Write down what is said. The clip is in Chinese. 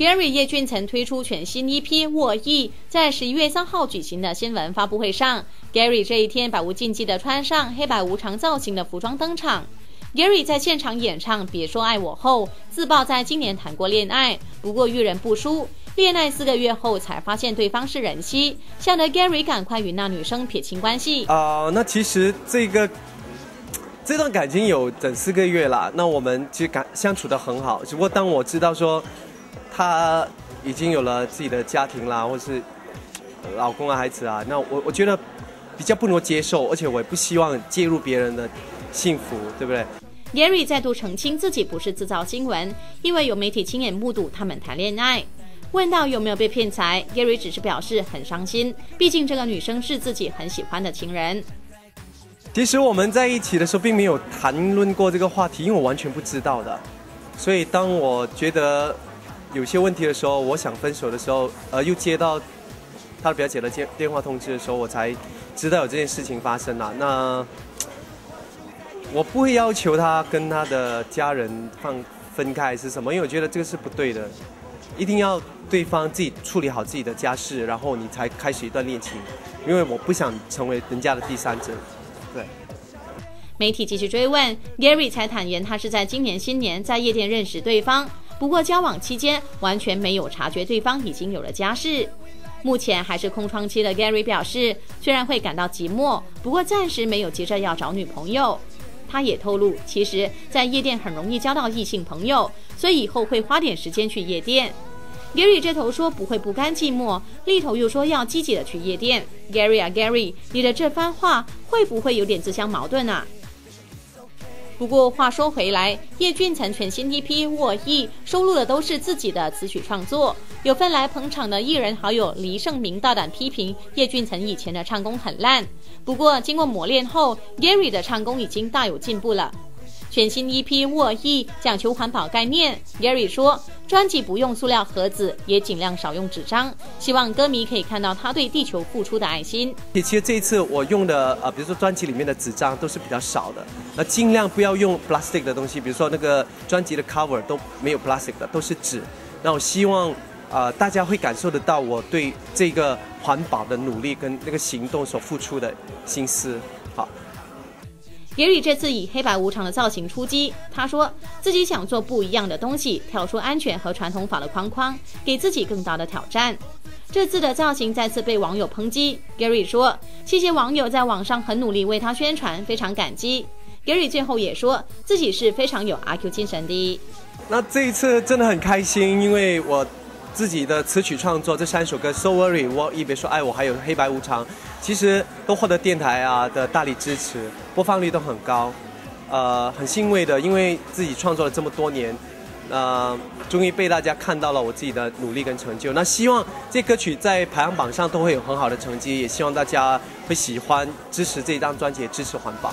Gary 叶俊曾推出全新 EP《我意》，在十一月三号举行的新闻发布会上，Gary 这一天百无禁忌地穿上黑白无常造型的服装登场。Gary 在现场演唱《别说爱我》后，自曝在今年谈过恋爱，不过遇人不淑，恋爱四个月后才发现对方是人妻，吓得 Gary 赶快与那女生撇清关系。啊，那其实这个这段感情有整四个月了，那我们其实感相处的很好，只不过当我知道说。他已经有了自己的家庭啦，或是老公啊、孩子啊，那我我觉得比较不能接受，而且我也不希望介入别人的幸福，对不对？Gary 再度澄清自己不是制造新闻，因为有媒体亲眼目睹他们谈恋爱。问到有没有被骗财，Gary 只是表示很伤心，毕竟这个女生是自己很喜欢的情人。其实我们在一起的时候并没有谈论过这个话题，因为我完全不知道的。所以当我觉得。有些问题的时候，我想分手的时候，呃，又接到他表姐的电电话通知的时候，我才知道有这件事情发生了。那我不会要求他跟他的家人放分开是什么，因为我觉得这个是不对的。一定要对方自己处理好自己的家事，然后你才开始一段恋情。因为我不想成为人家的第三者。对。媒体继续追问，Gary 才坦言，他是在今年新年在夜店认识对方。不过交往期间完全没有察觉对方已经有了家室，目前还是空窗期的 Gary 表示，虽然会感到寂寞，不过暂时没有急着要找女朋友。他也透露，其实，在夜店很容易交到异性朋友，所以以后会花点时间去夜店。Gary 这头说不会不甘寂寞，另一头又说要积极的去夜店。Gary 啊 Gary，你的这番话会不会有点自相矛盾啊？不过话说回来，叶俊成全新 EP《我意》收录的都是自己的词曲创作。有份来捧场的艺人好友黎胜明大胆批评叶俊成以前的唱功很烂。不过经过磨练后，Gary 的唱功已经大有进步了。全新 EP《沃意》讲求环保概念，Gary 说。专辑不用塑料盒子，也尽量少用纸张，希望歌迷可以看到他对地球付出的爱心。其实这一次我用的呃，比如说专辑里面的纸张都是比较少的，那尽量不要用 plastic 的东西，比如说那个专辑的 cover 都没有 plastic 的，都是纸。那我希望呃大家会感受得到我对这个环保的努力跟那个行动所付出的心思。好。Gary 这次以黑白无常的造型出击，他说自己想做不一样的东西，跳出安全和传统法的框框，给自己更大的挑战。这次的造型再次被网友抨击。Gary 说：“谢谢网友在网上很努力为他宣传，非常感激。”Gary 最后也说自己是非常有阿 Q 精神的。那这一次真的很开心，因为我。自己的词曲创作，这三首歌《So Worry》我一别说爱我，还有《黑白无常》，其实都获得电台啊的大力支持，播放率都很高，呃，很欣慰的，因为自己创作了这么多年，呃，终于被大家看到了我自己的努力跟成就。那希望这歌曲在排行榜上都会有很好的成绩，也希望大家会喜欢，支持这张专辑，支持环保。